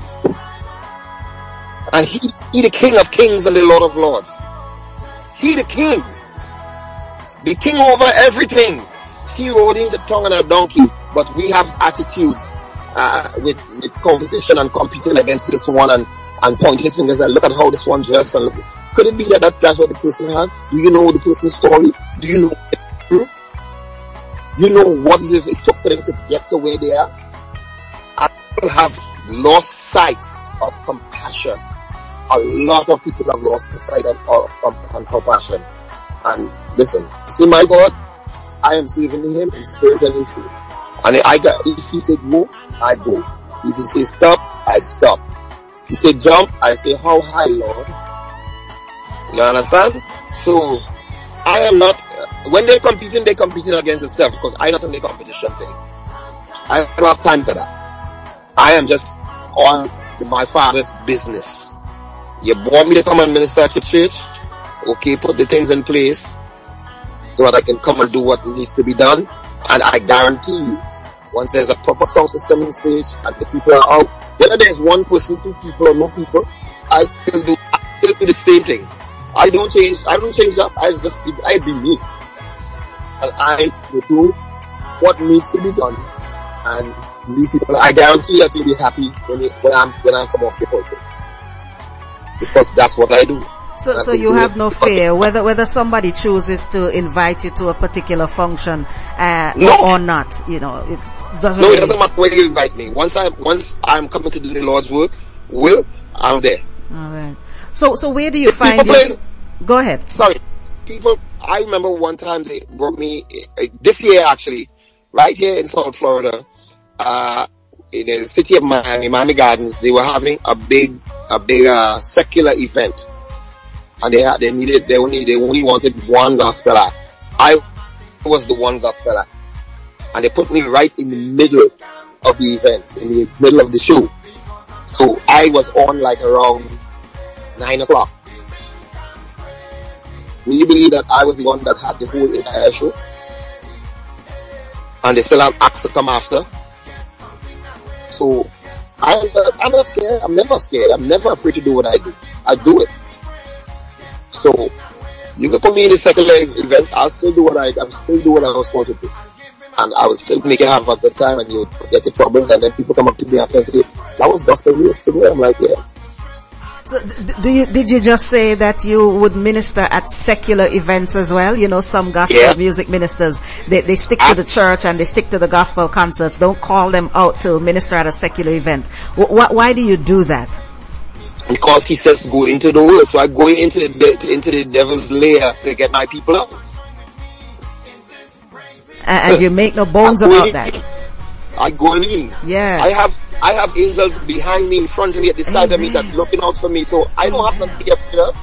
And he, he the King of kings and the Lord of lords. He the King. The King over everything. He holding the tongue on a donkey but we have attitudes uh, with, with competition and competing against this one and, and pointing fingers and look at how this one dressed and look. Could it be that, that that's what the person has? Do you know the person's story? Do you know? Hmm? You know what it is it took for them to get to where they are? People have lost sight of compassion. A lot of people have lost sight of, of, of, of compassion. And listen, see my God, I am serving him in spirit and in truth. And I got, if he said go, I go. If he say stop, I stop. If he said jump, I say how high, Lord. You understand? So, I am not, when they're competing, they're competing against themselves because I'm not in the competition thing. I don't have time for that. I am just on my father's business. You want me to come and minister at your church? Okay, put the things in place so that I can come and do what needs to be done. And I guarantee you, once there's a proper sound system in stage and the people are out, whether there's one person, two people, or no people, I still do, I still do the same thing. I don't change, I don't change up, I just, I be me. And I will do what needs to be done and leave people, I guarantee that you'll be happy when, you, when I'm, when I come off the pulpit. Because that's what I do. So, so you have no fear whether whether somebody chooses to invite you to a particular function uh, no. or not. You know, it doesn't. No, it doesn't matter where you invite me. Once I once I'm coming to do the Lord's work, will I'm there. All right. So so where do you find your? Go ahead. Sorry, people. I remember one time they brought me uh, this year actually, right here in South Florida. uh, in the city of Miami, Miami Gardens, they were having a big, a big, uh, secular event. And they had, they needed, they only, they only wanted one gospel act. I was the one gospel act. And they put me right in the middle of the event, in the middle of the show. So I was on like around nine o'clock. Will you believe that I was the one that had the whole entire show? And they still have acts to come after. So I'm, I'm not scared. I'm never scared. I'm never afraid to do what I do. I do it. So you can put me in a secular event. I'll still do what I. I'm still do what I was supposed to do, and I will still make it have a good time. And you forget your problems, and then people come up to me after and say, "That was gospel music." I'm like, "Yeah." So do you, did you just say that you would minister at secular events as well? You know, some gospel yeah. music ministers, they, they stick to the church and they stick to the gospel concerts. Don't call them out to minister at a secular event. Wh- why do you do that? Because he says go into the world. So I go into the, into the devil's lair to get my people out. And, and you make no bones about that. I go in. Yeah. I have I have angels behind me, in front of me, at the side Amen. of me that's looking out for me. So I don't have to be afraid of.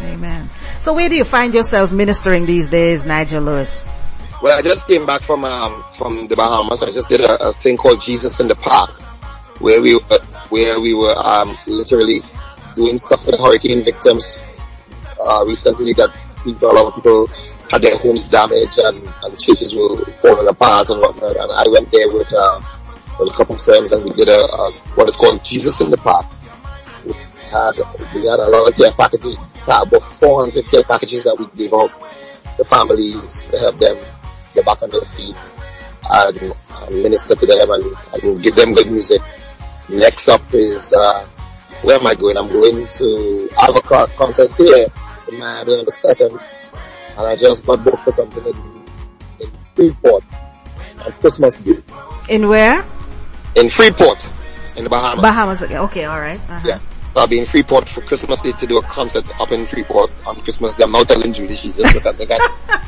Amen. Amen. So where do you find yourself ministering these days, Nigel Lewis? Well, I just came back from um, from the Bahamas. I just did a, a thing called Jesus in the Park, where we were where we were um, literally doing stuff for the hurricane victims. Uh, recently, that people, a lot of people had their homes damaged and, and churches were falling apart and whatnot. And I went there with uh, with a couple of friends and we did a, a what is called Jesus in the Park. We had we had a lot of care packages, about 400 care packages that we gave out to families to help them get back on their feet and, and minister to them and, and, give them good music. Next up is uh, where am I going? I'm going to have a concert here in Miami on the second, and I just got booked for something in, in Freeport on Christmas Day. In where? in Freeport, in the Bahamas. Bahamas, okay, alright. Uh-huh. Yeah. So I'll be in Freeport for Christmas Day to do a concert up in Freeport on Christmas Day. I'm not telling Julie, she just look at the guy.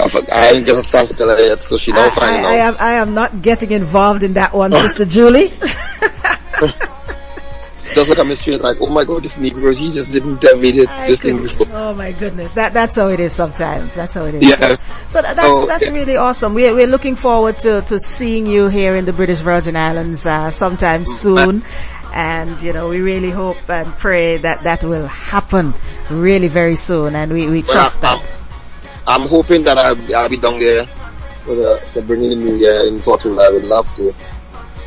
I didn't get a chance to tell her yet, so she don't find I, I, am, I am not getting involved in that one, Sister Julie. does look at mystery like, oh my god, this Negro, he just didn't tell me this, this thing before. Oh my goodness, that that's how it is sometimes. That's how it is. Yeah. So, so that, that's oh, that's yeah. really awesome. We're we're looking forward to to seeing you here in the British Virgin Islands uh, sometime soon. And, you know, we really hope and pray that that will happen really very soon. And we, we trust well, I'm, that. I'm hoping that I'll, I'll be down there for the, to bring in the new year in Tortola. I would love to.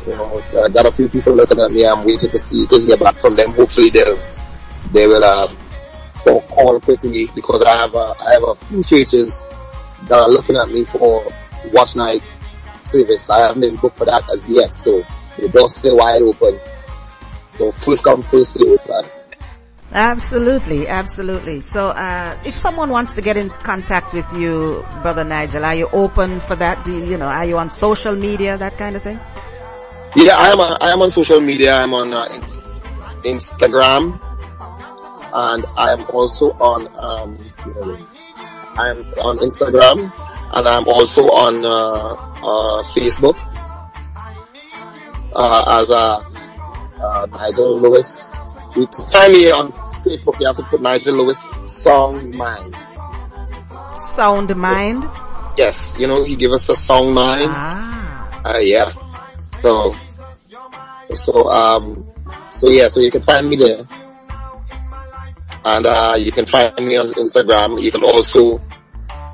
You know, I got a few people looking at me. I'm waiting to see to hear back from them. Hopefully they'll they will um, call quickly because I have a, I have a few churches that are looking at me for watch night service. I haven't been booked for that as yet, so the door's still wide open. So first come, first serve. Absolutely, absolutely. So, uh, if someone wants to get in contact with you, Brother Nigel, are you open for that? Do you, you know, are you on social media, that kind of thing? Yeah, I am. A, I am on social media. I'm on uh, Instagram, and I am also on. Um, I am on Instagram, and I'm also on uh, uh, Facebook uh, as a uh, Nigel Lewis. You to find me on Facebook, you have to put Nigel Lewis Sound Mind. Sound Mind. Yes, you know he give us the Sound Mind. Ah. Uh, yeah. So, so, um, so yeah, so you can find me there. And, uh, you can find me on Instagram. You can also,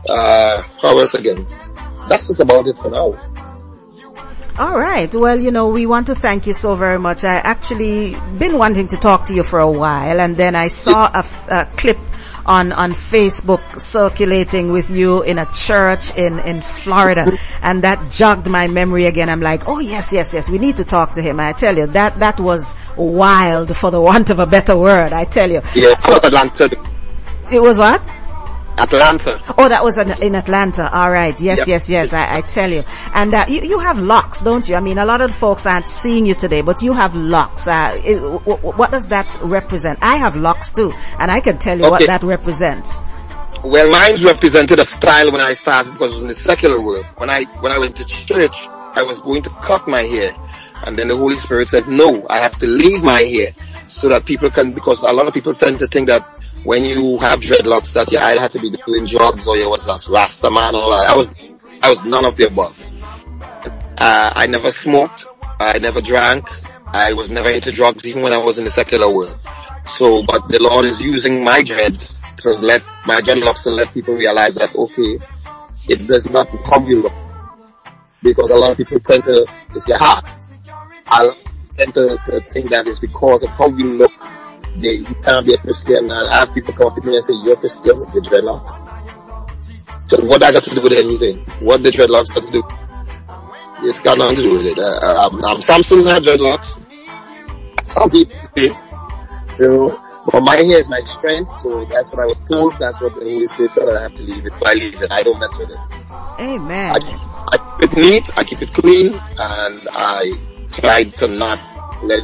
uh, how else again? That's just about it for now. All right. Well, you know, we want to thank you so very much. I actually been wanting to talk to you for a while and then I saw a, a clip on, on Facebook circulating with you in a church in, in Florida. And that jogged my memory again. I'm like, oh yes, yes, yes, we need to talk to him. I tell you, that, that was wild for the want of a better word. I tell you. Yeah, so. It was what? Atlanta. Oh, that was in Atlanta. All right. Yes, yep. yes, yes. I, I, tell you. And uh, you, you have locks, don't you? I mean, a lot of folks aren't seeing you today, but you have locks. Uh, it, w- what does that represent? I have locks too, and I can tell you okay. what that represents. well, mine represented a style when I started because it was in the secular world. When I when I went to church, I was going to cut my hair, and then the Holy Spirit said, "No, I have to leave my hair so that people can." Because a lot of people tend to think that when you have dreadlocks, that you either have to be doing drugs or you was a Rasta man or. I was I was none of the above. Uh, I never smoked. I never drank. I was never into drugs, even when I was in the secular world. So, but the Lord is using my dreads to let my dreadlocks to let people realize that okay, it does not become you because a lot of people tend to it's your heart. I tend to, to think that it's because of how you look. They, you can't be a Christian, and I have people come up to me and say, "You're a Christian with your dreadlocks." So, what I got to do with anything? What the dreadlocks got to do? It's got nothing to do with it. Uh, I'm, I'm Samson had dreadlocks. Some people say you know, but my hair is my strength, so that's what I was told. That's what the Holy Spirit said. I have to leave it. I leave it. I don't mess with it. Amen. I, I keep it neat. I keep it clean, and I try to not let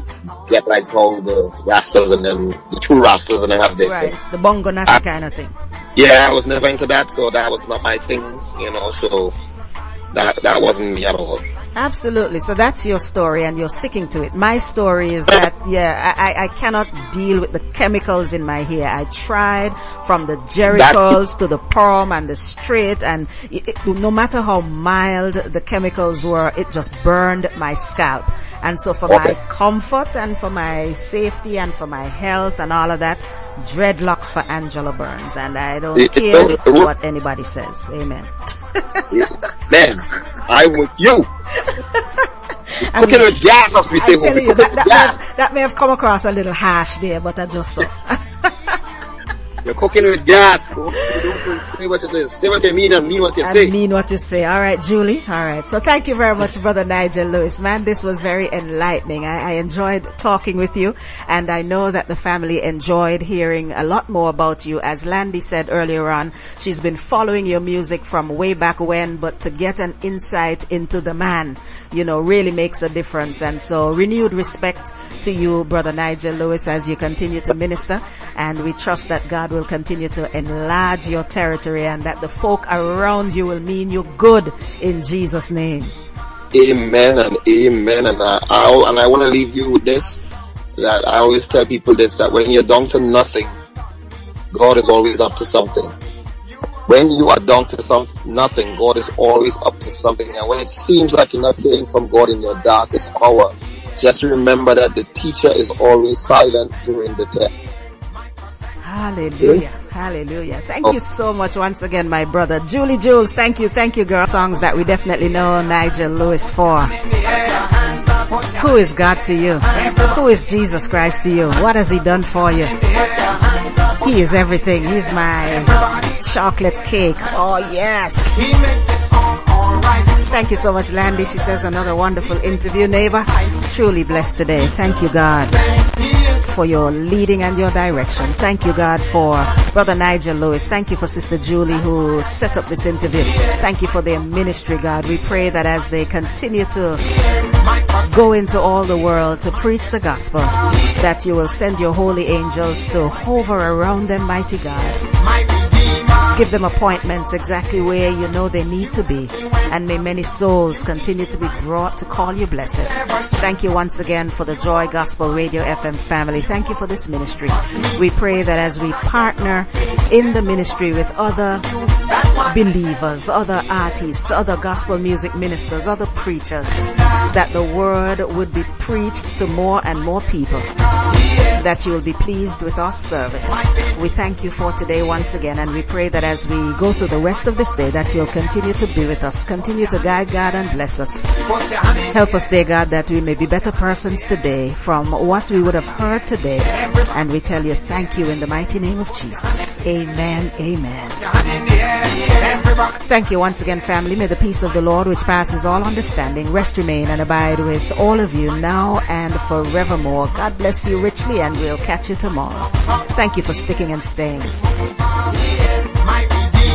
get like all the rastas and then the true rastas and then have the right the bongo nati ah. kind of thing. Yeah, I was never into that, so that was not my thing. You know, so that that wasn't me at all. Absolutely. So that's your story and you're sticking to it. My story is that, yeah, I, I cannot deal with the chemicals in my hair. I tried from the Jheri curls to the perm and the straight and it, it, no matter how mild the chemicals were, it just burned my scalp. And so for okay. my comfort and for my safety and for my health and all of that, dreadlocks for Angela Burns. And I don't it, care what anybody says. Amen. Man, I'm with you. Cooking with gas, as we say. You, that, that, may have, that may have come across a little harsh there, but I just saw. You're cooking with gas. say what you say. what you mean and mean what you say. I mean what you say. All right, Julie. All right. So thank you very much, Brother Nigel Lewis. Man, this was very enlightening. I, I enjoyed talking with you and I know that the family enjoyed hearing a lot more about you. As Landy said earlier on, she's been following your music from way back when, but to get an insight into the man, you know, really makes a difference. And so renewed respect to you, Brother Nigel Lewis, as you continue to minister. And we trust that God will continue to enlarge your territory and that the folk around you will mean you good in Jesus' name. Amen and amen. And I, I and I want to leave you with this, that I always tell people this, that when you're down to nothing, God is always up to something. When you are down to some nothing, God is always up to something. And when it seems like you're not hearing from God in your darkest hour, just remember that the teacher is always silent during the test. Hallelujah. Hallelujah. Thank oh. you so much once again, my brother. Julie Jules, thank you, thank you, girl. Songs that we definitely know Nigel Lewis for. Who is God to you? Who is Jesus Christ to you? What has he done for you? He is everything. He's my chocolate cake. Oh yes. Thank you so much, Landy. She says another wonderful interview, neighbor. Truly blessed today. Thank you, God for your leading and your direction. Thank you, God, for Brother Nigel Lewis. Thank you for Sister Julie who set up this interview. Thank you for their ministry, God. We pray that as they continue to go into all the world to preach the gospel, that you will send your holy angels to hover around them, mighty God. Give them appointments exactly where you know they need to be and may many souls continue to be brought to call you blessed. Thank you once again for the Joy Gospel Radio FM family. Thank you for this ministry. We pray that as we partner in the ministry with other believers, other artists, other gospel music ministers, other preachers, that the word would be preached to more and more people, that you will be pleased with our service. We thank you for today once again and we pray that as we go through the rest of this day that you'll continue to be with us, continue to guide God and bless us. Help us, dear God, that we may be better persons today from what we would have heard today. And we tell you thank you in the mighty name of Jesus. Amen. Amen. Thank you once again, family. May the peace of the Lord, which passes all understanding, rest, remain, and abide with all of you now and forevermore. God bless you richly, and we'll catch you tomorrow. Thank you for sticking and staying.